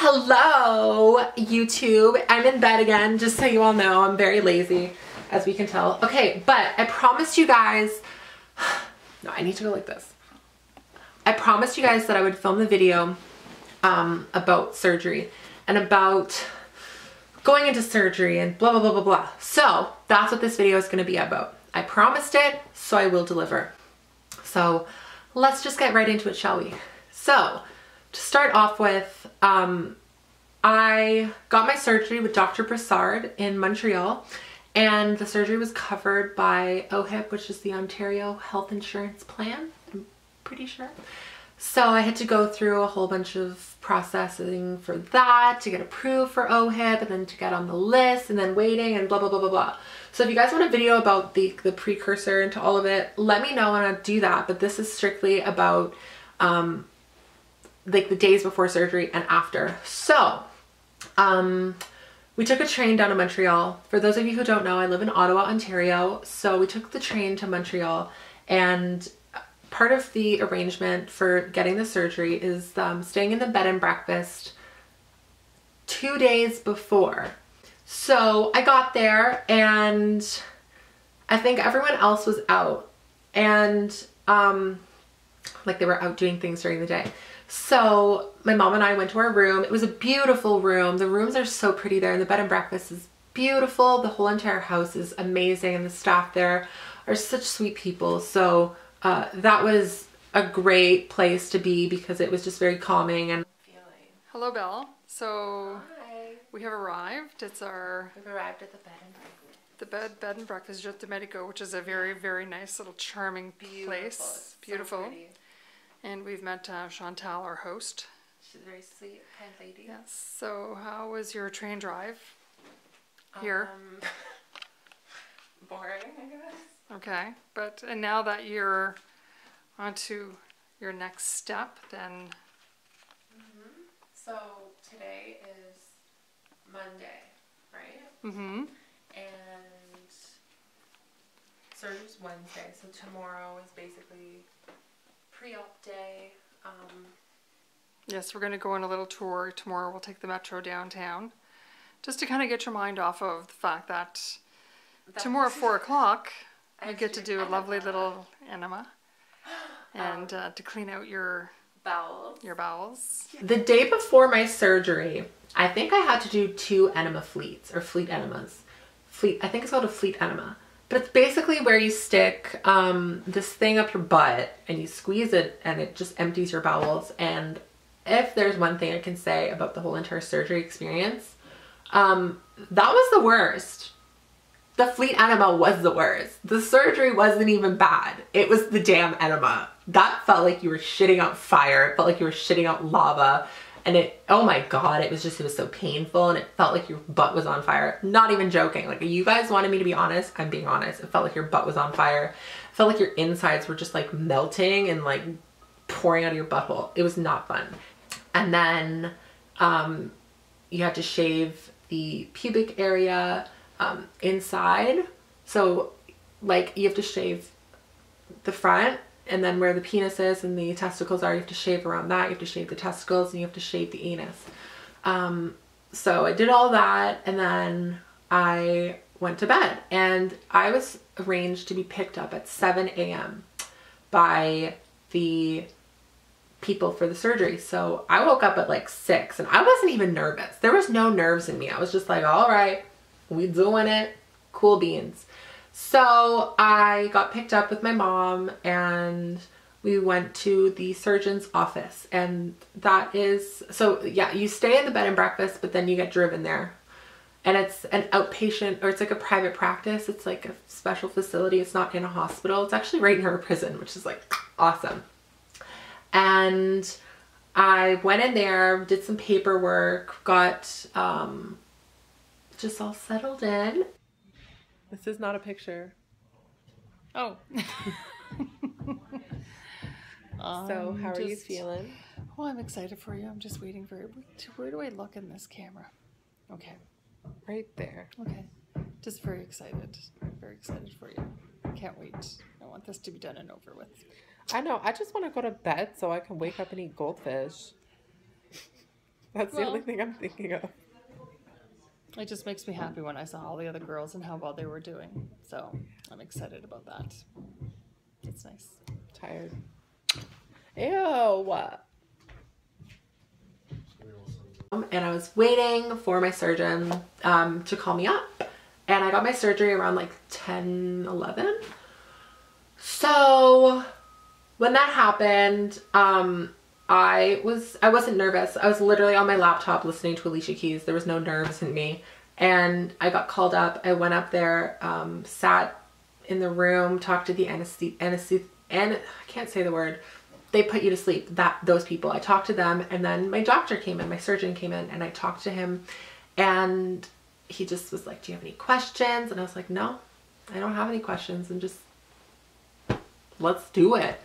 Hello, YouTube. I'm in bed again, just so you all know. I'm very lazy, as we can tell. Okay, but I promised you guys... No, I need to go like this. I promised you guys that I would film the video um, about surgery and about going into surgery and blah, blah, blah, blah, blah. So that's what this video is going to be about. I promised it, so I will deliver. So let's just get right into it, shall we? So to start off with, um, I got my surgery with Dr. Brassard in Montreal and the surgery was covered by OHIP, which is the Ontario Health Insurance Plan, I'm pretty sure. So I had to go through a whole bunch of processing for that to get approved for OHIP and then to get on the list and then waiting and blah, blah, blah, blah, blah. So if you guys want a video about the, the precursor into all of it, let me know and I'll do that. But this is strictly about um, like the days before surgery and after. So, um, we took a train down to Montreal. For those of you who don't know, I live in Ottawa, Ontario. So we took the train to Montreal and part of the arrangement for getting the surgery is um, staying in the bed and breakfast two days before. So I got there and I think everyone else was out and um, like they were out doing things during the day. So my mom and I went to our room. It was a beautiful room. The rooms are so pretty there and the bed and breakfast is beautiful. The whole entire house is amazing and the staff there are such sweet people. So uh, that was a great place to be because it was just very calming and Hello Belle. So Hi. we have arrived. It's our We've arrived at the bed and breakfast. the bed bed and breakfast de Medico, which is a very very nice little charming place. Beautiful. And we've met uh, Chantal, our host. She's a very sweet, kind lady. Yes. So how was your train drive? Here. Um, boring, I guess. Okay. But and now that you're onto your next step, then So today is Monday, right? mm-hmm. And surgery's Wednesday, so tomorrow is basically pre-op day. Um, Yes, we're going to go on a little tour tomorrow. We'll take the metro downtown, just to kind of get your mind off of the fact that that- tomorrow at four o'clock I you get to to do do a lovely enema. little enema and uh, to clean out your bowels. your bowels. The day before my surgery, I think I had to do two enema fleets or fleet enemas. Fleet, I think it's called a fleet enema. But it's basically where you stick um, this thing up your butt and you squeeze it and it just empties your bowels. And if there's one thing I can say about the whole entire surgery experience, um, that was the worst. The fleet enema was the worst. The surgery wasn't even bad. It was the damn enema. That felt like you were shitting out fire. It felt like you were shitting out lava. And it, oh my God, it was just, it was so painful and it felt like your butt was on fire. Not even joking. Like you guys wanted me to be honest, I'm being honest. It felt like your butt was on fire. It felt like your insides were just like melting and like pouring out of your butthole. It was not fun. And then um, you had to shave the pubic area um, inside. So like you have to shave the front and then where the penis is and the testicles are, you have to shave around that. You have to shave the testicles and you have to shave the anus. Um, so I did all that and then I went to bed and I was arranged to be picked up at 7 a.m. by the people for the surgery. So I woke up at like 6 and I wasn't even nervous. There was no nerves in me. I was just like, all right, we doing it. Cool beans. So I got picked up with my mom and we went to the surgeon's office and that is so yeah you stay in the bed and breakfast but then you get driven there. And it's an outpatient or it's like a private practice. It's like a special facility. It's not in a hospital. It's actually right near a prison which is like awesome. And i went in there did some paperwork got um just all settled in this is not a picture Oh. so how are you feeling Well, I'm excited for you. I'm just waiting for. Where do I look in this camera? Okay. right there Okay. Just very excited. Very excited for you. Can't wait. I want this to be done and over with. I know. I just want to go to bed so I can wake up and eat goldfish. That's the only thing I'm thinking of. It just makes me happy when I saw all the other girls and how well they were doing. So I'm excited about that. It's nice. Tired. Ew. And I was waiting for my surgeon um, to call me up. And I got my surgery around like 10, 11. So when that happened, um, I was I wasn't nervous. I was literally on my laptop listening to Alicia Keys. There was no nerves in me. And I got called up. I went up there, um, sat in the room, talked to the anesthesi anesthesi and I can't say the word. They put you to sleep. That those people. I talked to them and then my doctor came in, my surgeon came in and I talked to him and he just was like, "Do you have any questions?" And I was like, "No. I don't have any questions. And just let's do it."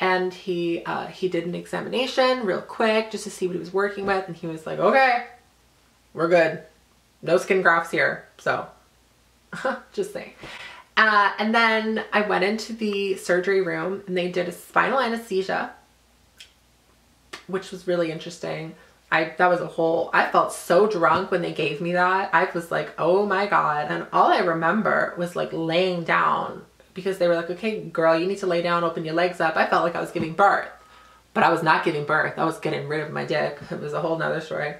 And he uh, he did an examination real quick just to see what he was working with and he was like okay we're good. No skin grafts here. So just saying. Uh, and then I went into the surgery room and they did a spinal anesthesia which was really interesting. I that was a whole I felt so drunk when they gave me that. I was like oh my god. And all I remember was like laying down because they were like, okay, girl, you need to lay down, open your legs up. I felt like I was giving birth, but I was not giving birth. I was getting rid of my dick. It was a whole nother story.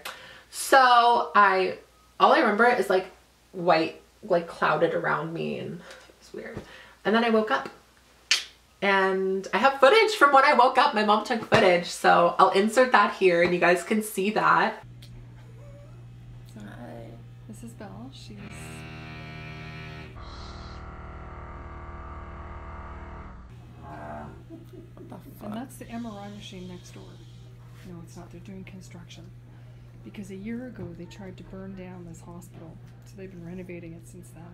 So I, all I remember is like white, like clouded around me and it was weird. And then I woke up and I have footage from when I woke up. My mom took footage, so I'll insert that here and you guys can see that. Hi. This is Belle. She's And that's the MRI machine next door. No, it's not. They're doing construction. Because a year ago they tried to burn down this hospital. So they've been renovating it since then.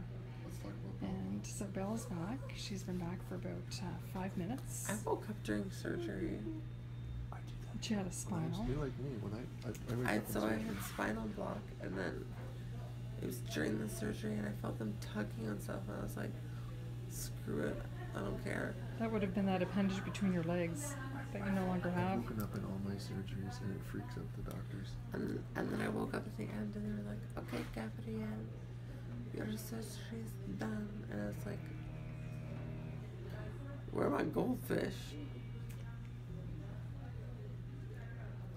And so Belle's back. She's been back for about uh, five minutes. I woke up during surgery. I did She had a spinal. Be like me when I I, I, I, I so I had spinal block, and then it was during the surgery, and I felt them tugging on stuff, and I was like, "Screw it, I don't care." That would have been that appendage between your legs that you no longer I've have. woken up in all my surgeries and it freaks out the doctors. And and then I woke up at the end, and they were like, "Okay, Gabrielle, your surgery's done," and I was like, "Where are my goldfish?"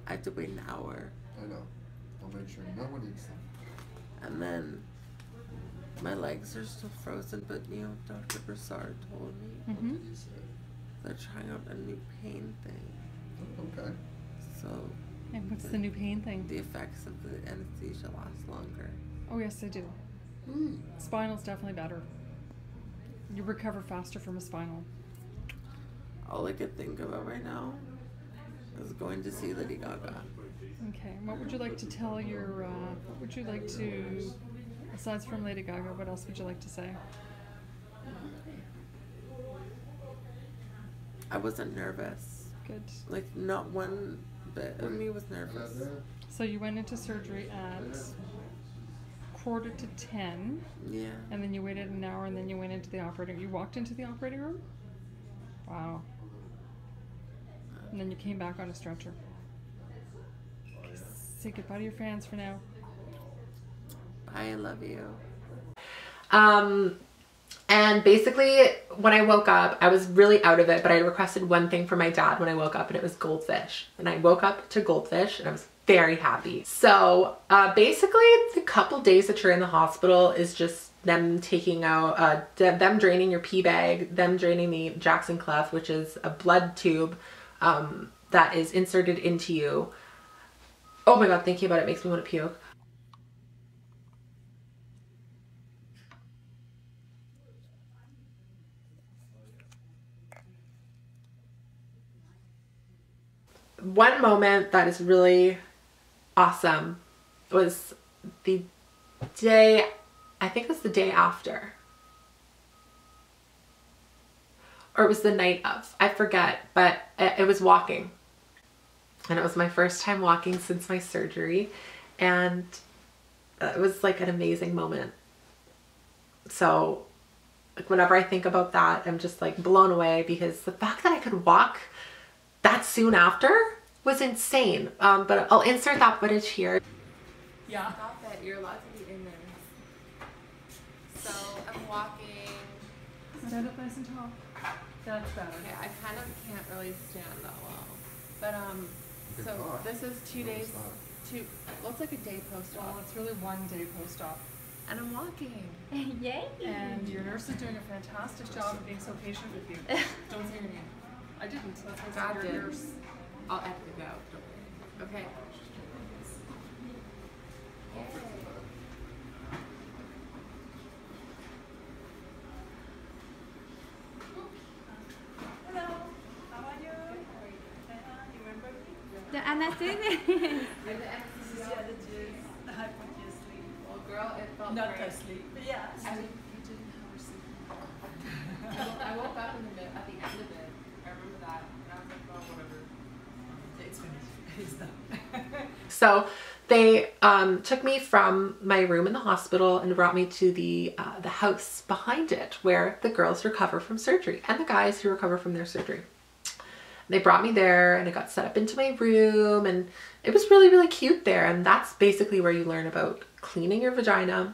I had to wait an hour. I know. I'll make sure no one eats them. And then my legs are still frozen, but you know, Dr. Brassard told me What hmm did he say? they're trying out a new pain thing. Okay. So And what's the new pain thing? the effects of the anesthesia last longer. Oh, yes, they do. Hmm. Spinal's definitely better. You recover faster from a spinal. All I could think about right now is going to see Lady Gaga. Okay, what would you like to tell your, uh, what would you like to, aside from Lady Gaga, what else would you like to say? I wasn't nervous. Good. Like not one bit of me was nervous. So you went into surgery at quarter to ten, Yeah. and then you waited an hour, and then you went into the operating. You walked into the operating room. Wow. And then you came back on a stretcher. Oh, say goodbye to your fans for now. I love you. Um, and basically, when I woke up, I was really out of it, but I requested one thing for my dad when I woke up, and it was goldfish. And I woke up to goldfish, and I was very happy. So, uh, basically, the couple days that you're in the hospital is just them taking out, uh, them draining your pee bag, them draining the Jackson cleft, which is a blood tube um, that is inserted into you. Oh my god, thinking about it makes me want to puke. One moment that is really awesome was the day I think it was the day after. Or it was the night of I forget but it, was walking. And it was my first time walking since my surgery. And it was like an amazing moment. So like whenever I think about that I'm just like blown away because the fact that I could walk that soon after was insane. Um, but I'll insert that footage here. Yeah. Stop it. You're allowed to be in there. So I'm walking. Stand up nice and tall. That's better. Okay, I kind of can't really stand that well. But um, Good so talk. this is two Don't days. Two. Looks like a day post Well, op. it's really one day post-op. And I'm walking. Yay! And your nurse is doing a fantastic job of being so patient with you. Don't say your name. I didn't. That's why I God said your did. nurse. I'll edit it out. Don't worry. Okay. The anesthesia. You're the anesthesiologist. Well, girl, it felt Not great. asleep. I mean, you didn't have her sleep. I woke- up in the mid, at the end of it. I remember that, and I was like, well, whatever. It's So they um, took me from my room in the hospital and brought me to the uh, the house behind it where the girls recover from surgery and the guys who recover from their surgery. They brought me there and I got set up into my room and it was really really cute there and that's basically where you learn about cleaning your vagina,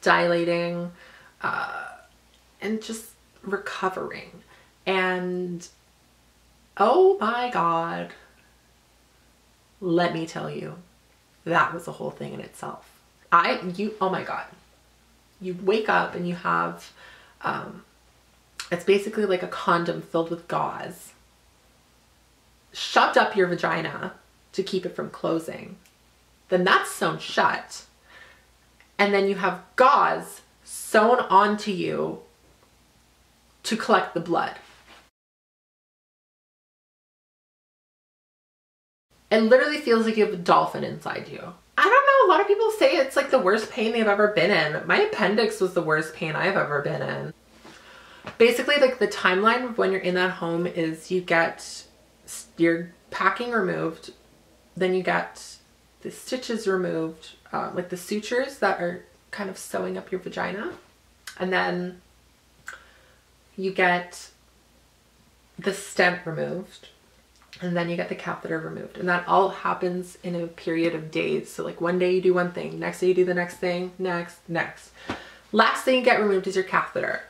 dilating, uh, and just recovering. And oh my god, let me tell you, that was a whole thing in itself. I, you, oh my God. You wake up and you have, um, it's basically like a condom filled with gauze shoved up your vagina to keep it from closing. Then that's sewn shut. And then you have gauze sewn onto you to collect the blood. It literally feels like you have a dolphin inside you. I don't know, a lot of people say it's like the worst pain they've ever been in. My appendix was the worst pain I've ever been in. Basically, like the timeline of when you're in that home is you get your packing removed, then you get the stitches removed, uh, like the sutures that are kind of sewing up your vagina, and then you get the stent removed and then you get the catheter removed. And that all happens in a period of days. So like one day you do one thing next day you do the next thing next next. Last thing you get removed is your catheter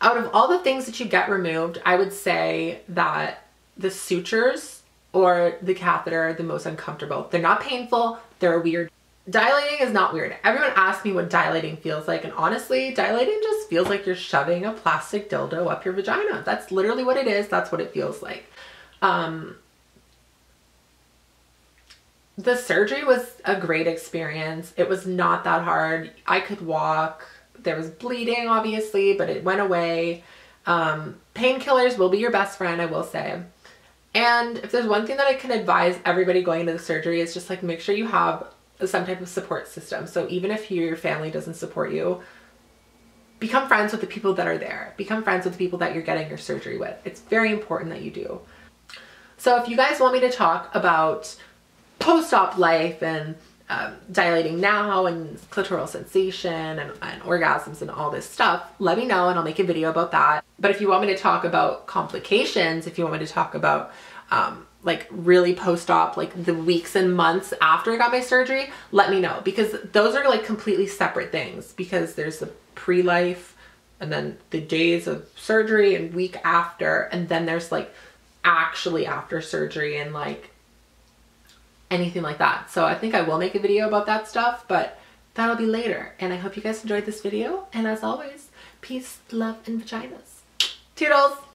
out of all the things that you get removed i would say that the sutures or the catheter are the most uncomfortable. They're not painful they're weird. Dilating is not weird. Everyone asks me what dilating feels like and honestly dilating just feels like you're shoving a plastic dildo up your vagina. That's literally what it is. That's what it feels like um, the surgery was a great experience. It was not that hard. I could walk. There was bleeding, obviously, but it went away. Um, painkillers will be your best friend, I will say. And if there's one thing that I can advise everybody going into the surgery is just like make sure you have some type of support system. So even if your family doesn't support you, become friends with the people that are there. Become friends with the people that you're getting your surgery with. It's very important that you do. So if you guys want me to talk about post-op life and um, dilating now and clitoral sensation and, and orgasms and all this stuff, let me know and I'll make a video about that. But if you want me to talk about complications, if you want me to talk about um, like really post-op, like the weeks and months after I got my surgery, let me know because those are like completely separate things because there's the pre-life and then the days of surgery and week after and then there's like actually after surgery and like anything like that. So I think I will make a video about that stuff, but that'll be later. And I hope you guys enjoyed this video. And as always, peace, love, and vaginas. Toodles!